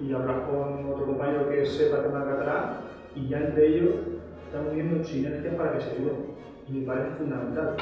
Y hablas con otro compañero que sepa tema catalán y ya entre ellos estamos viendo sinergias para que se ayuden. Y me parece fundamental.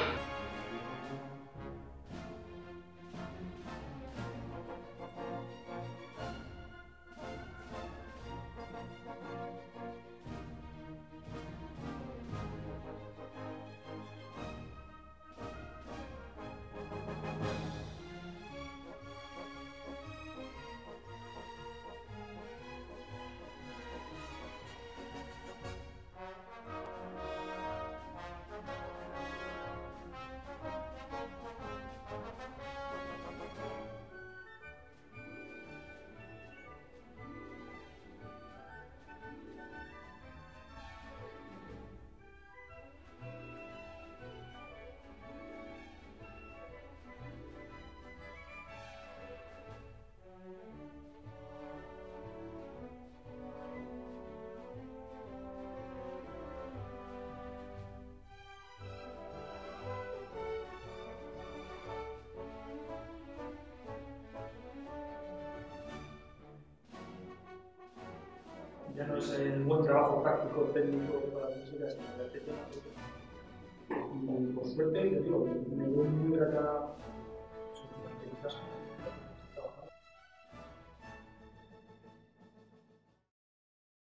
ya no es el buen trabajo táctico, técnico para las chicas, sino el tema Y por suerte, te digo, me dio muy grata su participación.